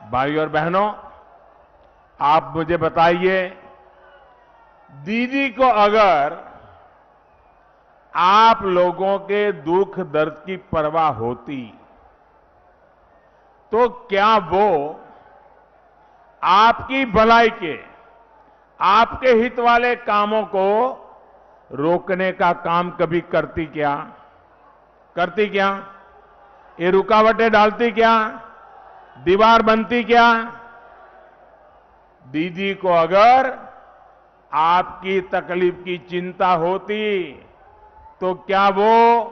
भाई और बहनों, आप मुझे बताइए, दीदी को अगर आप लोगों के दुख दर्द की परवाह होती तो क्या वो आपकी भलाई के, आपके हित वाले कामों को रोकने का काम कभी करती क्या? करती क्या? ये रुकावटें डालती क्या? दीवार बनती क्या? दीदी को अगर आपकी तकलीफ़ की चिंता होती तो क्या वो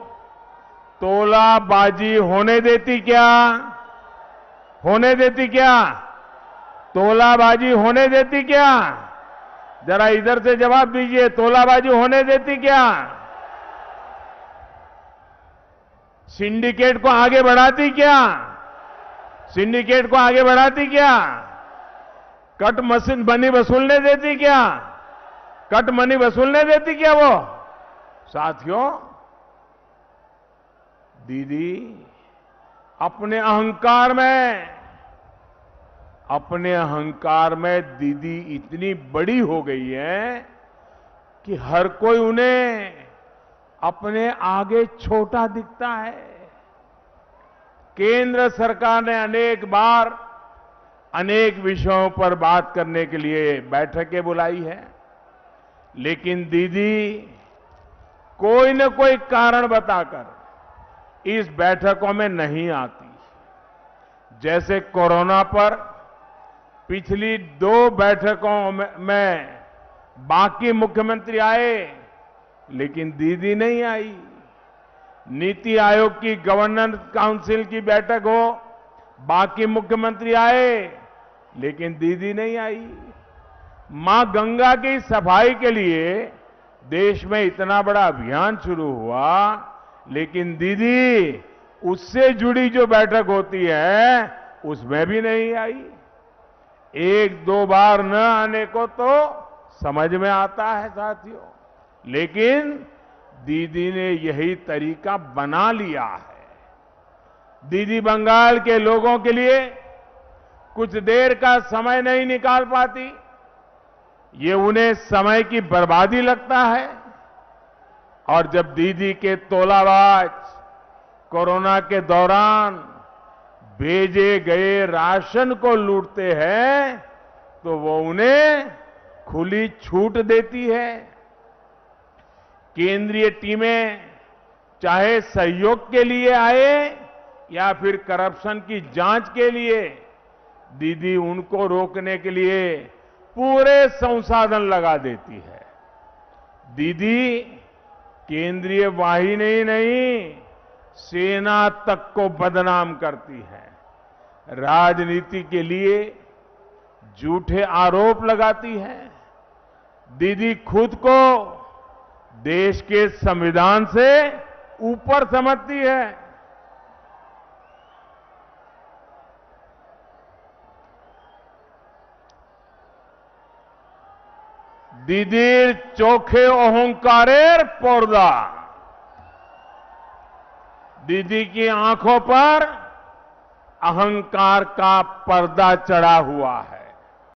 तोलाबाजी होने देती क्या? होने देती क्या? तोलाबाजी होने देती क्या? जरा इधर से जवाब दीजिए, तोलाबाजी होने देती क्या? सिंडिकेट को आगे बढ़ाती क्या? सिंडिकेट को आगे बढ़ाती क्या? कट मशीन मनी वसूलने देती क्या? कट मनी वसूलने देती क्या वो? साथियों, दीदी, अपने अहंकार में, अपने अहंकार में दीदी इतनी बड़ी हो गई है कि हर कोई उन्हें अपने आगे छोटा दिखता है। केंद्र सरकार ने अनेक बार अनेक विषयों पर बात करने के लिए बैठकें बुलाई है। लेकिन दीदी कोई न कोई कारण बताकर इस बैठकों में नहीं आती। जैसे कोरोना पर पिछली दो बैठकों में, बाकी मुख्यमंत्री आए लेकिन दीदी नहीं आई। नीति आयोग की गवर्नेंस काउंसिल की बैठक हो, बाकी मुख्यमंत्री आए, लेकिन दीदी नहीं आई। माँ गंगा की सफ़ाई के लिए देश में इतना बड़ा अभियान शुरू हुआ, लेकिन दीदी, उससे जुड़ी जो बैठक होती है, उसमें भी नहीं आई। एक दो बार न आने को तो समझ में आता है साथियों, लेकिन दीदी ने यही तरीका बना लिया है। दीदी बंगाल के लोगों के लिए कुछ देर का समय नहीं निकाल पाती। ये उन्हें समय की बर्बादी लगता है। और जब दीदी के तोलाबाज कोरोना के दौरान भेजे गए राशन को लूटते हैं तो वो उन्हें खुली छूट देती है। केंद्रीय टीमें चाहे सहयोग के लिए आए या फिर करप्शन की जाँच के लिए, दीदी उनको रोकने के लिए पूरे संसाधन लगा देती है। दीदी, केंद्रीय वाहिनी नहीं, सेना तक को बदनाम करती है। राजनीति के लिए झूठे आरोप लगाती है। दीदी खुद को देश के संविधान से ऊपर समझती है। दीदीर चोखे अहंकारेर पर्दा। दीदी की आँखों पर अहंकार का पर्दा चढ़ा हुआ है।